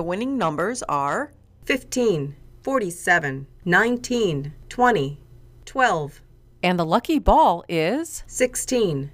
The winning numbers are 15, 47, 19, 20, 12, and the lucky ball is 16.